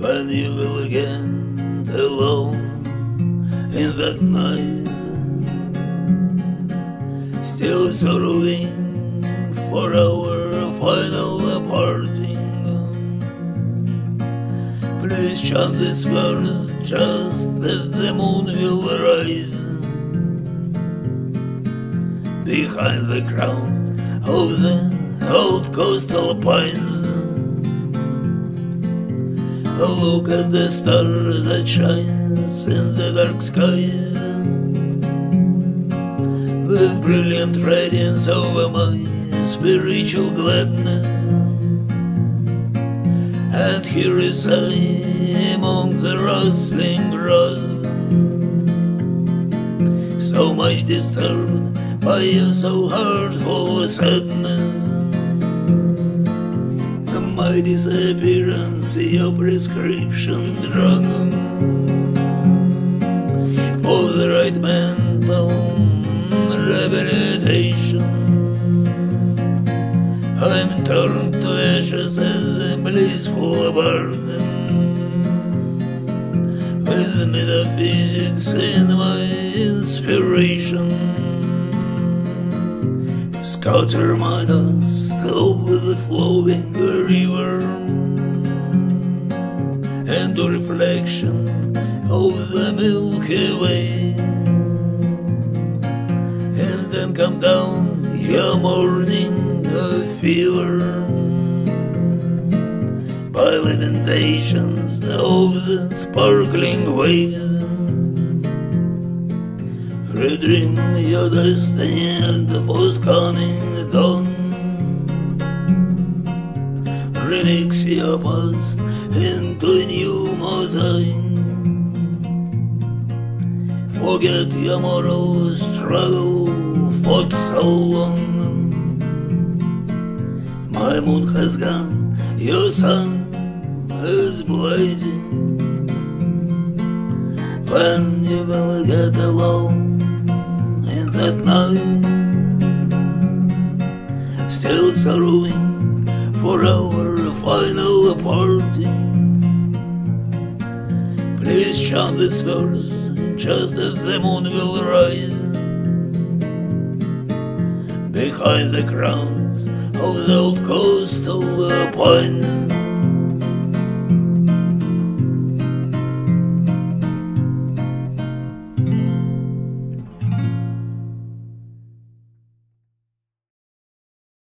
when you will again alone in that night, still sorrowing for our final parting. Please chant this verse just as the moon will rise behind the crowns of the old coastal pines. Look at the star that shines in the dark skies with brilliant radiance over my spiritual gladness. And here is I among the rustling grass, so much disturbed by so heartful sadness. My disappearance, your prescription drug for the right mental rehabilitation. I'm turned to ashes as a blissful burden with metaphysics in my inspiration. Scatter my dust the flowing river and the reflection of the Milky Way. And then come down your morning fever by lamentations of the sparkling waves. Redream your destiny and the forthcoming dawn. Into a new mosaic. Forget your moral struggle fought so long. My moon has gone, your sun is blazing. When you will get alone in that night, still sorrowing for our final party. Please chant this verse just as the moon will rise behind the crowns of the old coastal pines.